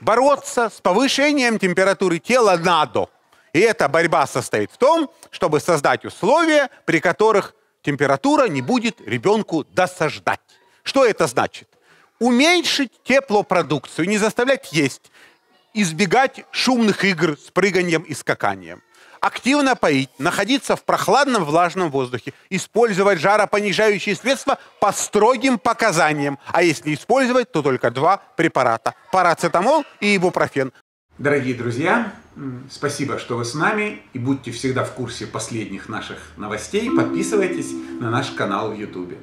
бороться с повышением температуры тела надо. И эта борьба состоит в том, чтобы создать условия, при которых температура не будет ребенку досаждать. Что это значит? Уменьшить теплопродукцию, не заставлять есть, избегать шумных игр с прыганием и скаканием активно поить, находиться в прохладном влажном воздухе, использовать жаропонижающие средства по строгим показаниям, а если использовать, то только два препарата – парацетамол и ибупрофен. Дорогие друзья, спасибо, что вы с нами и будьте всегда в курсе последних наших новостей. Подписывайтесь на наш канал в YouTube.